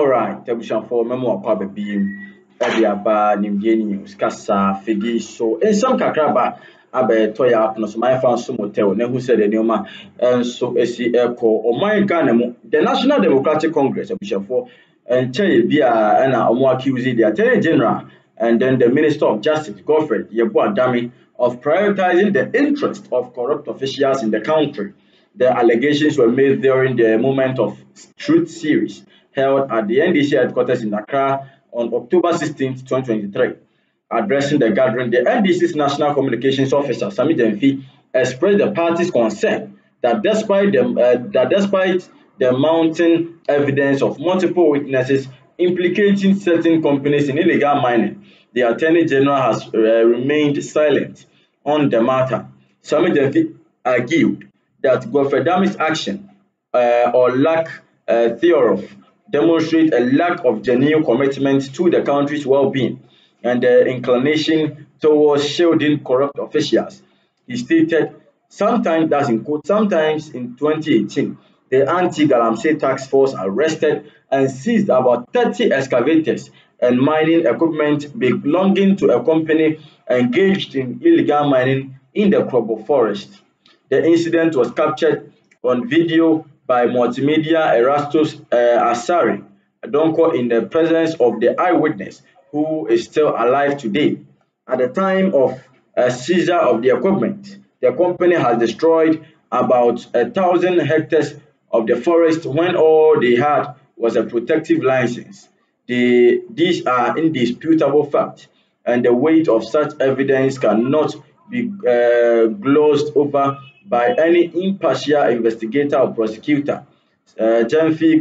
Alright, abusuafoɔ mɛmo akɔ ababiem ɛde aba nimdeɛ news kasa fidie so nsɛm kakraba abɛɛtɔ yɛ apono so mayɛfa nso motel na ehu sɛ deɛ nneɛma nso esi ɛkɔ ɔman Ghana mu the National Democratic Congress abusuafoɔ nkyɛn yɛ bi a ɛna wɔn accuse the Attorney General and then the Minister of Justice Godfred Yeboah Dame of prioritizing the interest of corrupt officials in the country. The allegations were made during the Moment of Truth series held at the NDC headquarters in Accra on October 16, 2023. Addressing the gathering, the NDC's National Communications Officer, Sammy Gyamfi, expressed the party's concern that despite the, uh, that despite the mounting evidence of multiple witnesses implicating certain companies in illegal mining, the Attorney General has uh, remained silent on the matter. Sammy Gyamfi argued that Godfred Dame's action uh, or lack uh, thereof demonstrate a lack of genuine commitment to the country's well-being and the inclination towards shielding corrupt officials. He stated, sometimes, that's in quote, sometimes in 2018, the anti-Galamsey tax force arrested and seized about 30 excavators and mining equipment belonging to a company engaged in illegal mining in the Krobo forest. The incident was captured on video by multimedia Erastus uh, Asare Donkor in the presence of the eyewitness who is still alive today. At the time of a uh, seizure of the equipment, the company has destroyed about a thousand hectares of the forest when all they had was a protective license. The, these are indisputable facts, and the weight of such evidence cannot be uh, glossed over by any impartial investigator or prosecutor. Uh,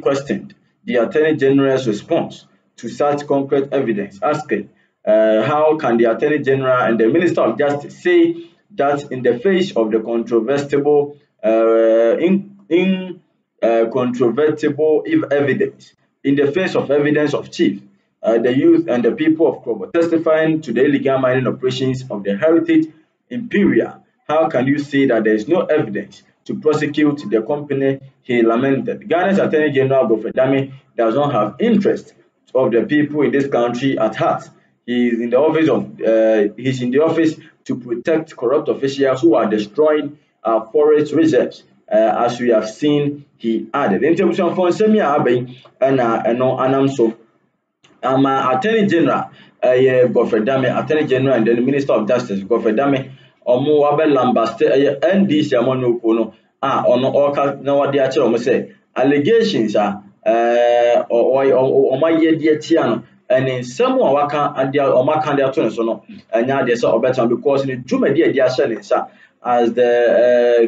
questioned the Attorney General's response to such concrete evidence, asking uh, how can the Attorney General and the Minister of Justice say that in the face of the controversible, uh, in, in uh, controvertible evidence, in the face of evidence of chief, uh, the youth and the people of Krobo testifying to the illegal mining operations of the Heritage Imperial how can you say that there is no evidence to prosecute the company? He lamented. Ghana's Attorney General Godfred Dame does not have interest of the people in this country at heart. He is in the office of uh, he's in the office to protect corrupt officials who are destroying our forest reserves. Uh, as we have seen, he added. In terms of Fonsemi Abe and Anam so, ama Attorney General uh, Godfred Dame, Attorney General and then the Minister of Justice Godfred Dame ɔmo wabɛ lambaste ɛyɛ ndc a wɔn okuo no. A ɔno ɔka na wɔde akyerɛ wɔn sɛ allegations a ɛɛ ɔyɛ ɔmo ayɛ deɛ tia no. Ɛne nsɛm a waka adeɛ ɔmo aka de ato ne so no. Ɛnyɛ adeɛ sɛ ɔbɛtena because ne dwumadi a ɛde ahyɛ ne nsa as the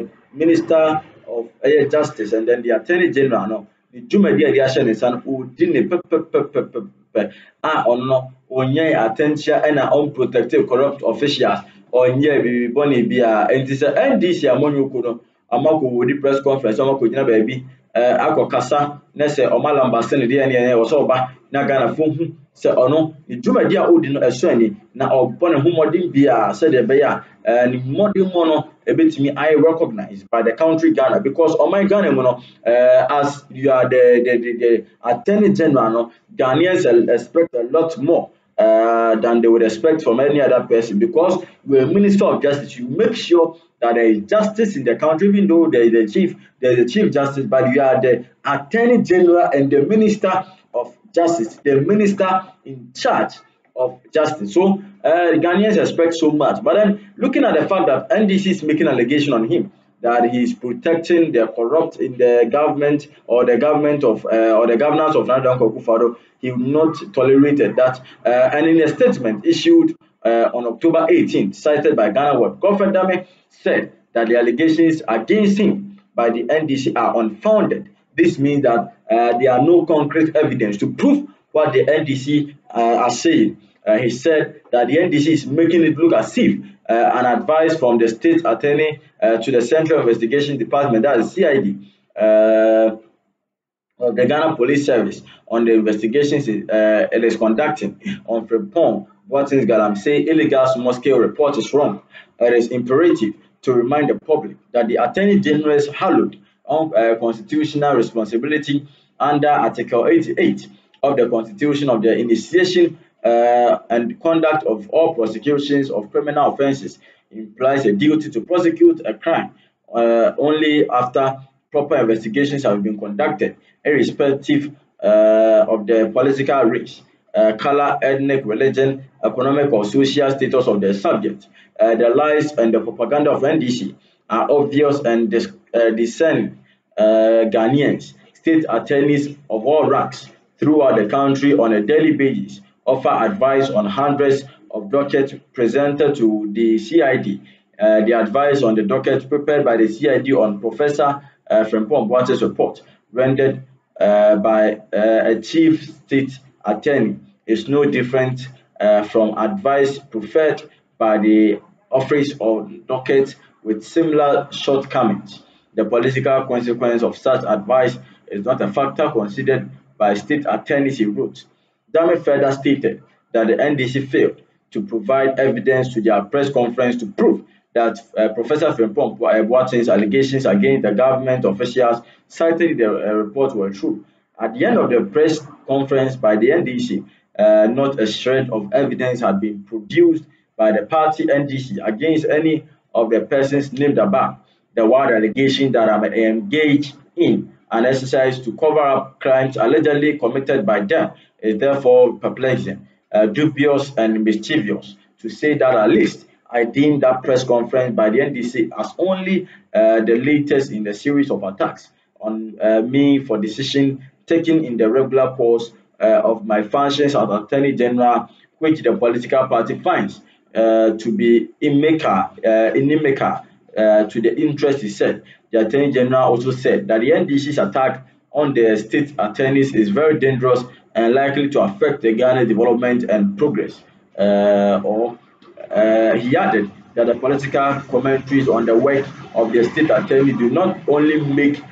uh, minister of ɛyɛ justice and then the attorney general no. Ne dwumadi a ɛde ahyɛ ne nsa no. Ɔdi ne pɛpɛpɛpɛpɛ a ɔno no ɔnyɛ atɛnkyia ɛna ɔmprotective corrupt officials ɔnyɛ biribi bɔne bi a nti sɛ ndc amanyɔku no. Amakɔ wɔdi press conference ɔmakɔ gyina baabi ɛɛ akɔkasa na sɛ ɔma lambase ne deɛ neɛ wɔ sɛ ɔba na ghanafoɔ hu sɛ ɔno ne dwumadi a ɔdi no ɛso ani na ɔbɔ ne ho mmɔden bi a sɛdeɛ ɛbɛyɛ a ɛɛ ne mmɔden mu no ebetumi ayɛ recognized by the country ghana. Because ɔman ghana mu no ɛɛ as you are the the the, the attorney general no ghanaians expect a lot more uh, than they would expect from any other person. Because you're a minister of justice you make sure that there is justice in the country even though there is a chief there is a chief justice but you are the attorney general and the minister of justice the minister in charge of justice. So uh, Ghanaians expect so much. But then looking at the fact that NDC is making allegation on him that he is protecting the corrupt in the government or the government of uh, or the governance of Nana. He will not tolerate that. Uh, and in a statement issued uh, on October 18, cited by Ghana World, Godfred Dame said that the allegations against him by the NDC are unfounded. This means that uh, there are no concrete evidence to prove what the NDC uh, are saying. Uh, he said that the NDC is making it look as if uh, an advice from the state attorney uh, to the Central Investigation Department, that is CID, uh, the Ghana Police Service on the investigations uh, it is conducting on Frimpong Boateng's Galamsey illegal small-scale report is wrong. It is imperative to remind the public that the Attorney General's hallowed on uh, constitutional responsibility under Article 88 of the Constitution of the initiation uh, and conduct of all prosecutions of criminal offences implies a duty to prosecute a crime uh, only after proper investigations have been conducted, irrespective uh, of the political race, uh, color, ethnic, religion, economic or social status of the subject. Uh, the lies and the propaganda of NDC are obvious and dis uh, discerning uh, Ghanaians, state attorneys of all ranks throughout the country on a daily basis offer advice on hundreds of dockets presented to the CID. Uh, the advice on the docket prepared by the CID on Professor uh, Frimpong Boateng's report rendered uh, by uh, a chief state attorney is no different uh, from advice preferred by the office of docket with similar shortcomings. The political consequence of such advice is not a factor considered by state attorneys, he wrote. Dame further stated that the NDC failed to provide evidence to their press conference to prove that uh, Professor Frimpong Boateng's allegations against the government officials cited in the uh, report were true. At the end of the press conference by the NDC, uh, not a shred of evidence had been produced by the party NDC against any of the persons named above. The wild allegation that I'm engaged in an exercise to cover up crimes allegedly committed by them is therefore perplexing, uh, dubious, and mischievous. To say that at least I deem that press conference by the NDC as only uh, the latest in the series of attacks on uh, me for decision taken in the regular course uh, of my functions as Attorney General, which the political party finds uh, to be inimical, uh, inimical uh, to the interest, he said. The Attorney General also said that the NDC's attack on the state attorneys is very dangerous and likely to affect the Ghana development and progress. Uh, or uh, he added that the political commentaries on the work of the state attorney do not only make uh,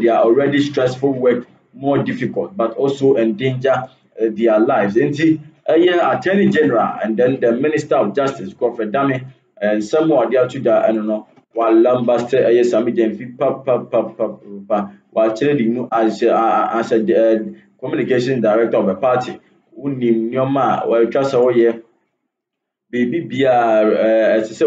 their already stressful work more difficult, but also endanger uh, their lives. And see, uh, yeah, Attorney General and then the Minister of Justice, Godfred Dame, and to the, I don't know, while Lambastre, uh, yes, I'm in pap, pap, pap, pap, pap, while telling as, uh, as a uh, communication director of a party, unim nyoma, while just a year, baby, be a, as I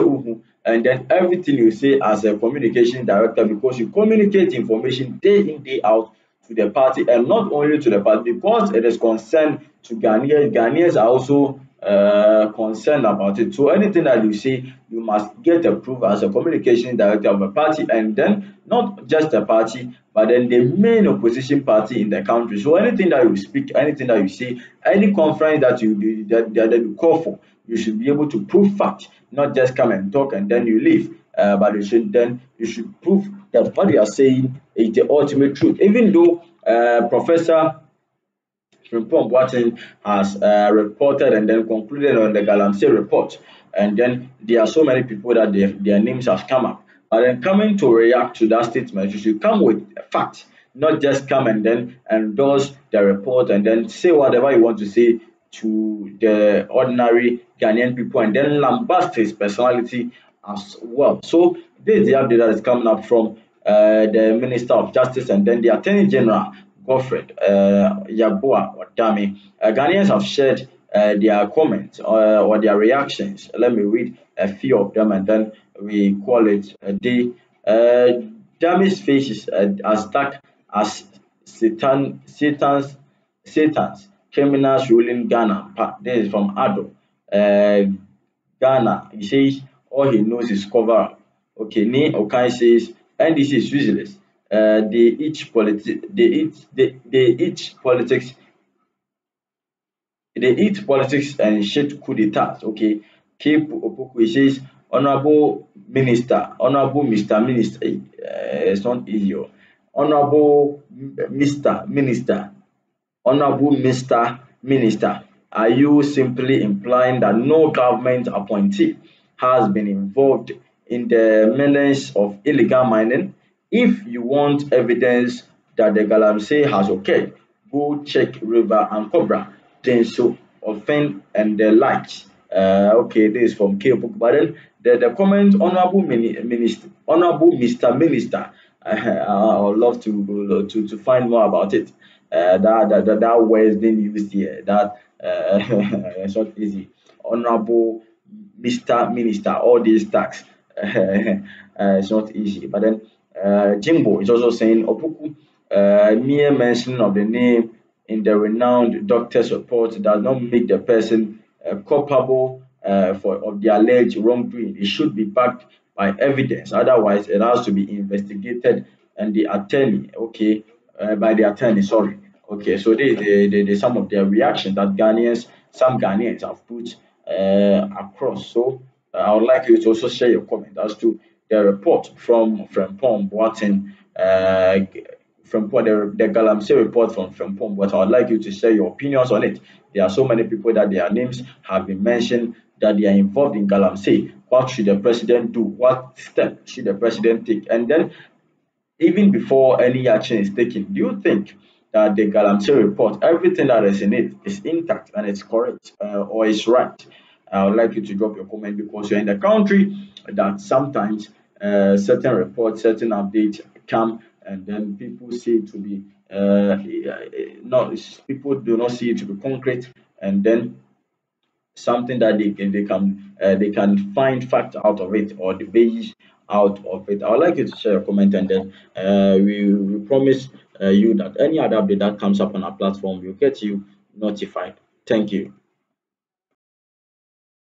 and then everything you say as a communication director because you communicate information day in day out to the party and not only to the party because it is concerned to Ghanaians. Ghanaians are also uh, concerned about it. So anything that you say, you must get approved as a communication director of a party and then not just a party, but then the main opposition party in the country. So anything that you speak, anything that you say, any conference that you that, that you call for, you should be able to prove fact, not just come and talk and then you leave. Uh, but you should then you should prove that what you are saying is the ultimate truth. Even though uh, Professor Frimpong Boateng has uh, reported and then concluded on the Galamsey report, and then there are so many people that they, their names have come up. But then coming to react to that statement, you should come with facts, not just come and then endorse the report and then say whatever you want to say to the ordinary Ghanaian people and then lambast his personality as well. So this is the update that is coming up from uh, the Minister of Justice and then the Attorney General, Godfred uh, Yeboah Dame. Uh, Ghanaians have shared uh, their comments uh, or their reactions. Let me read a few of them and then we call it a day. Uh, Dame's face is uh, as dark as Satan, Satan's, Satan's criminals ruling Ghana. This is from Ado. Uh, Ghana, he says all he knows is cover Okay, Ni Okai says NDC is useless. Uh, they each politi- they each they, they each politics they eat politics and shit coup d'etat. Okay, Cape Opoku says honorable minister, honorable Mr. Minister, uh, it's not easy. Oh. Honorable Mr. Minister, honorable Mr. Minister, are you simply implying that no government appointee has been involved in the menace of illegal mining? If you want evidence that the Galamsey has occurred, go check River Ankobra, then so Offin, and the likes. Uh, okay, this is from K. But then the, the comment, Honorable Minister, Honorable Mr. Minister, uh, I would love to, to, to find more about it. uh, that, that, that, that words being used here, that uh, it's not easy. Honorable Mr. Minister, all these tax, uh, it's not easy. But then uh, Jimbo is also saying, Opoku, uh, mere mention of the name in the renowned doctor's report does not make the person uh, culpable uh, for of the alleged wrongdoing. It should be backed by evidence. Otherwise, it has to be investigated and the attorney, okay, uh, by the attorney, sorry. Okay, so they, they some of their reactions that Ghanaians, some Ghanaians have put uh, across. So uh, I would like you to also share your comment as to the report from Frimpong Boateng, uh, from the, the Galamsey report from Frimpong But I would like you to share your opinions on it. There are so many people that their names have been mentioned that they are involved in Galamsey. What should the president do? What step should the president take? And then, even before any action is taken, do you think that the Galamsey report, everything that is in it is intact and it's correct uh, or is right? I would like you to drop your comment because you're in the country that sometimes uh, certain reports, certain updates come and then people see it to be uh, not people do not see it to be concrete and then something that they can they can uh, they can find fact out of it or the base out of it. I would like you to share a comment and then uh, we, we promise uh, you that any other update that comes up on our platform will get you notified. Thank you.